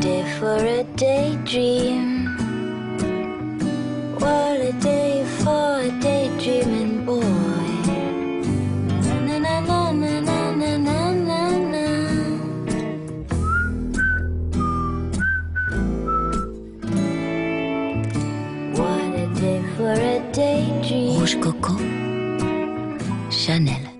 day for a daydream. What a day for a daydreaming boy. Na na na na na na na na na. What a day for a daydream. Rouge Coco, Chanel.